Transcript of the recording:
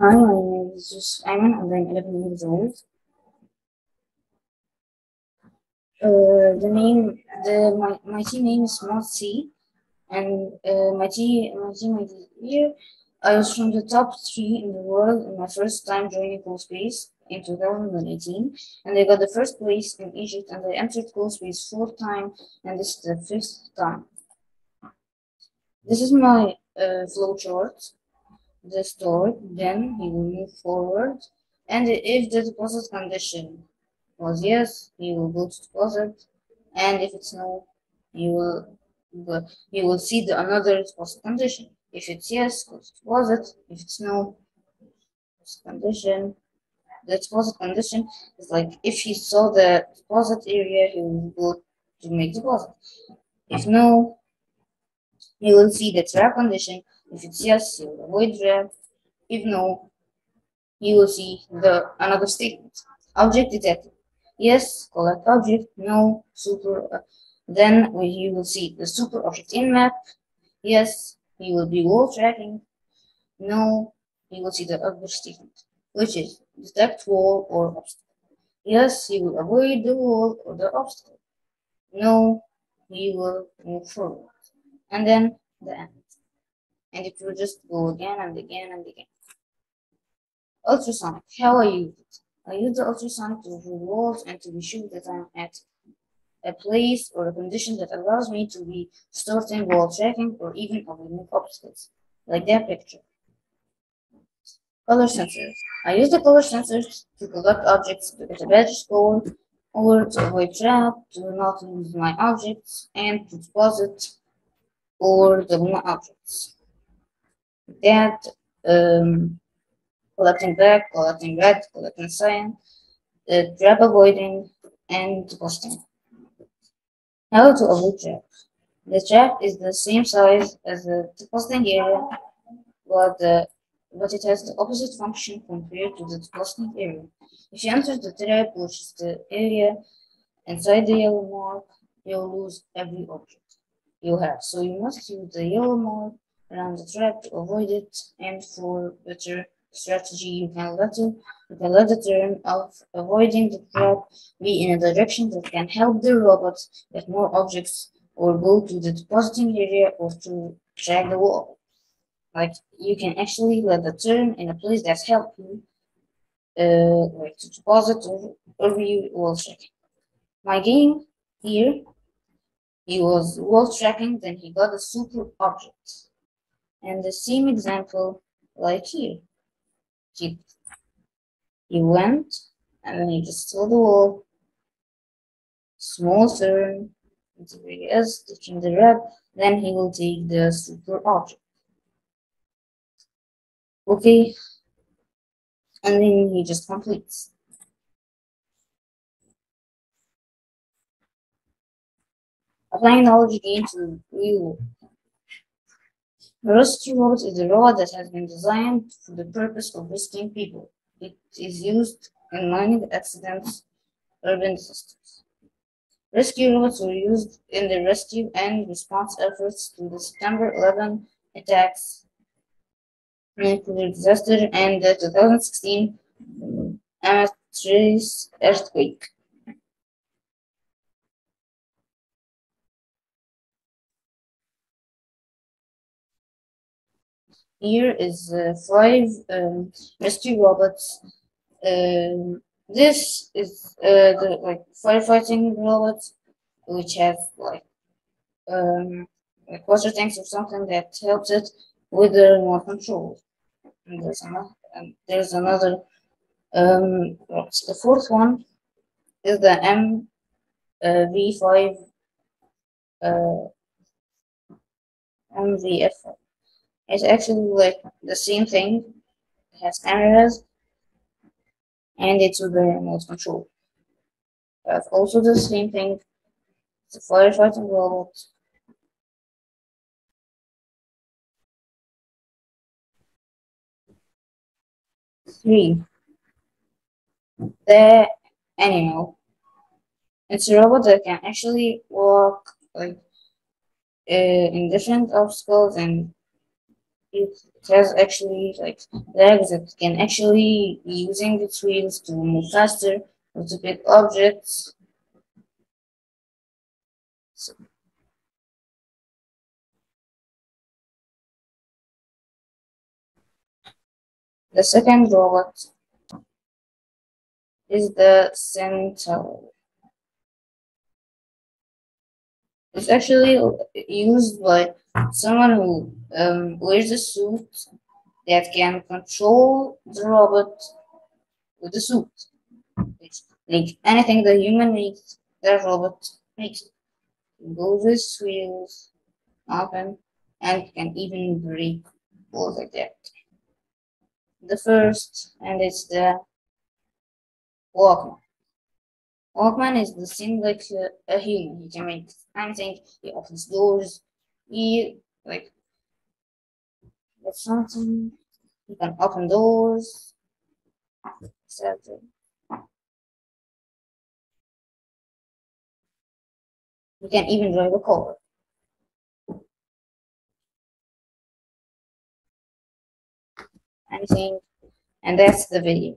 My name is just. I'm 11 years old. Uh, the name, the my, my team name is Smart C, and uh, my team, my team I was from the top three in the world in my first time joining CoSpace in 2018, and I got the first place in Egypt, and I entered CoSpace fourth time, and this is the fifth time. This is my uh, flow chart. The store, then he will move forward, and if the deposit condition was yes, he will go to deposit, and if it's no, you will go, you will see the another deposit condition. If it's yes, go to deposit. If it's no, condition. The deposit condition is like if he saw the deposit area, he will go to make deposit. If no, you will see the trap condition. Will avoid trap. If no, you will see the another statement. Object detected. Yes, collect object. No, super. Uh, then we, you will see the super object in map. Yes, you will be wall tracking. No, you will see the other statement, which is detect wall or obstacle. Yes, you will avoid the wall or the obstacle. No, you will move forward. And then the end. And it will just go again and again and again. Ultrasonic, how I use it. I use the ultrasonic to review walls and to be sure that I'm at a place or a condition that allows me to be starting wall tracking or even avoiding obstacles, like that picture. Color sensors. I use the color sensors to collect objects to get a better score or to avoid trap, to not lose my objects, and to deposit or the objects. That um, collecting black, collecting red, collecting cyan, uh, trap avoiding, and depositing. How to avoid trap. The trap is the same size as the depositing area, but but it has the opposite function compared to the depositing area. If you enter the trap, which is the area inside the yellow mark, you'll lose every object you have. So you must use the yellow mark around the trap to avoid it, and for better strategy, you can let it, you can let the turn of avoiding the trap be in a direction that can help the robot get more objects or go to the depositing area or to track the wall. Like you can actually let the turn in a place that's help you, uh, like to deposit or, or you wall tracking. My game here, he was wall tracking, then he got a super object. And the same example like here. He, he went and he just saw the wall, small turn, into touching the red, then he will take the super object. Okay, and then he just completes. Applying knowledge gained to real rescue robot is a robot that has been designed for the purpose of rescuing people. It is used in mining accidents, urban disasters. Rescue robots were used in the rescue and response efforts to the September 11 attacks, nuclear disaster, and the 2016 uh, Amatrice earthquake. Here is uh, five um, rescue robots. Um, this is uh, the like firefighting robots, which have like um, like water tanks or something that helps it with the remote control. And there's another. And there's another. Um, the fourth one is the M uh, V5 uh, MVF it's actually like the same thing. It has cameras and it's with the remote control. But also the same thing. It's a firefighting robot. Three. The animal. It's a robot that can actually walk like uh, in different obstacles and it has actually like legs that can actually using its wheels to move faster or to pick objects. So, the second robot is the Centaur. It's actually used by someone who um, wears a suit that can control the robot with the suit. Which, like anything the human makes, the robot makes goes wheels, open, and can even break balls like that. The first, and it's the Walkman. Walkman is the same like a, a human. He can make anything. He opens doors. He like something. He can open doors. etc. You can even drive a car. Anything. And that's the video.